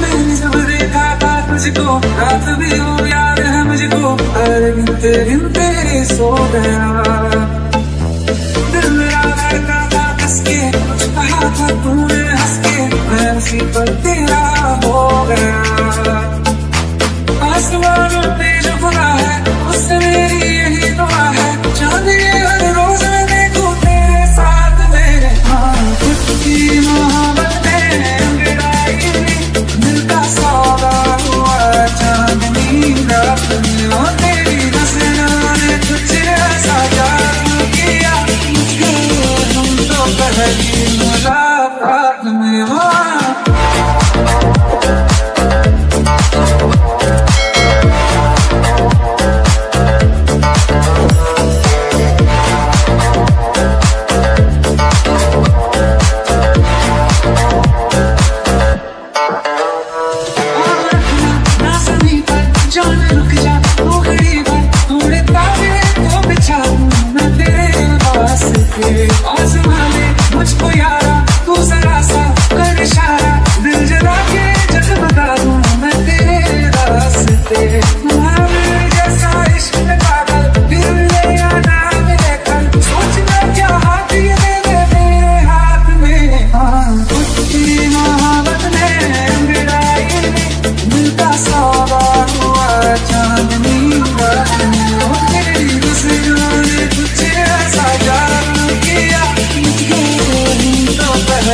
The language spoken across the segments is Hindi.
नहीं जब देखा था मुझको हर सो गया दिल मेरा कुछ कहा था तूने हंस के, मैं उसी पर तेरा हो गया।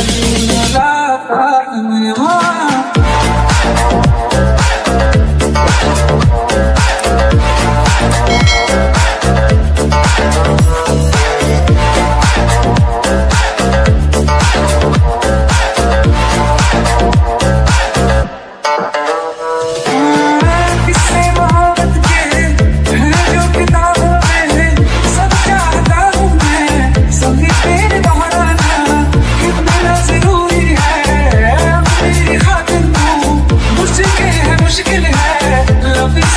感じ